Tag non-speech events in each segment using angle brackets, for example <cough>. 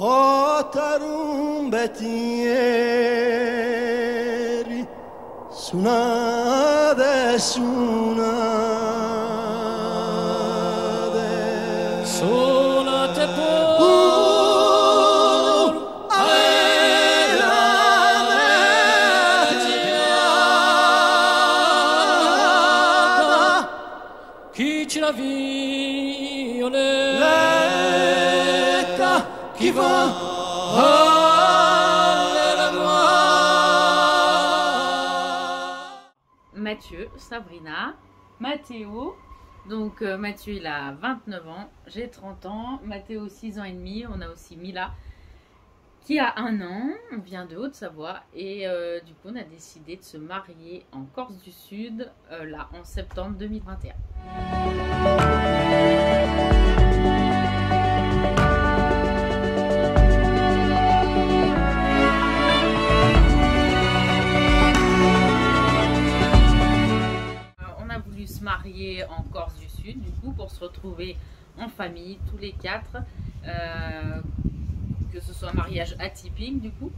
otarum betieri sunade sunade sunate pur Chi uh, ci la viole Mathieu, Sabrina, Mathéo. Donc euh, Mathieu il a 29 ans, j'ai 30 ans, Mathéo 6 ans et demi, on a aussi Mila qui a un an, on vient de Haute-Savoie. Et euh, du coup on a décidé de se marier en Corse du Sud euh, là en septembre 2021. En Corse du Sud, du coup, pour se retrouver en famille, tous les quatre. euh, que ce soit un mariage atypique, du coup.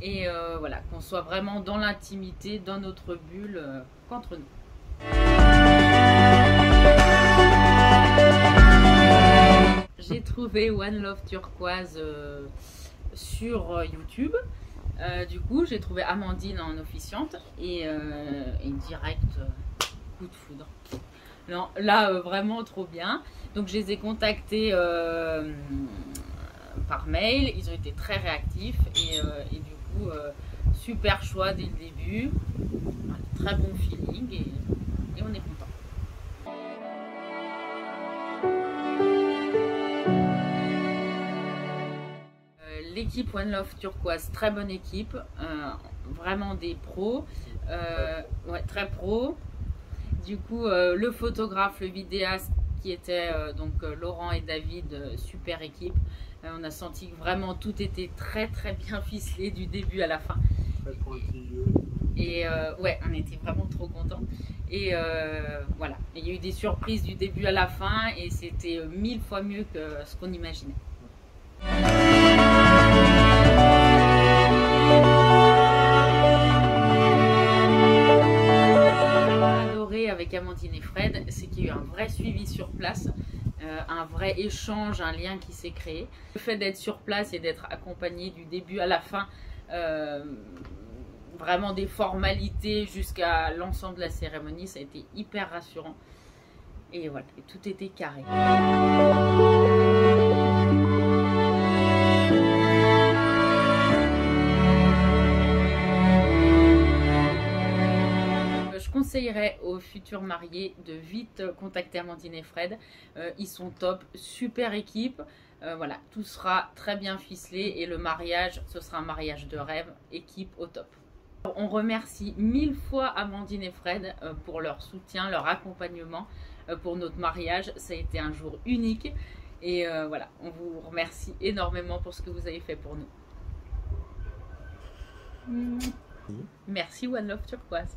Et euh, voilà, qu'on soit vraiment dans l'intimité, dans notre bulle, euh, qu'entre nous. J'ai trouvé One Love Turquoise euh, sur YouTube. Du coup, j'ai trouvé Amandine en officiante et, direct coup de foudre. Non, là, euh, vraiment trop bien. Donc, je les ai contactés euh, par mail. Ils ont été très réactifs et, euh, du coup, super choix dès le début. Très bon feeling et, on est content. L'équipe One Love Turquoise, très bonne équipe, vraiment des pros, ouais, très pros. Du coup, euh, le photographe, le vidéaste qui était euh, donc euh, Laurent et David, super équipe. On a senti que vraiment tout était très très bien <laughs> ficelé du début à la fin. Et euh, ouais, on était vraiment trop contents. Et euh, voilà, il y a eu des surprises du début à la fin et c'était mille fois mieux que ce qu'on imaginait. Avec Amandine et Fred, c'est qu'il y a eu un vrai suivi sur place, euh, un vrai échange, un lien qui s'est créé. Le fait d'être sur place et d'être accompagné du début à la fin, euh, vraiment des formalités jusqu'à l'ensemble de la cérémonie, ça a été hyper rassurant. Et voilà, tout était carré. Conseillerais aux futurs mariés de vite contacter Amandine et Fred. Euh, ils sont top, super équipe. Euh, voilà, tout sera très bien ficelé et le mariage, ce sera un mariage de rêve, équipe au top. On remercie mille fois Amandine et Fred euh, pour leur soutien, leur accompagnement pour notre mariage. Ça a été un jour unique et euh, voilà, on vous remercie énormément pour ce que vous avez fait pour nous. Merci One Love Turquoise.